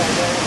Yeah, yeah, yeah.